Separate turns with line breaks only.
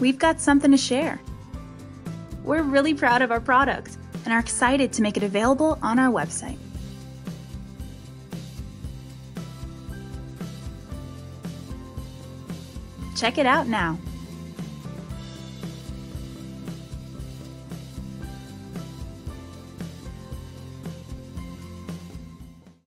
we've got something to share. We're really proud of our product and are excited to make it available on our website. Check it out now.